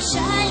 shine.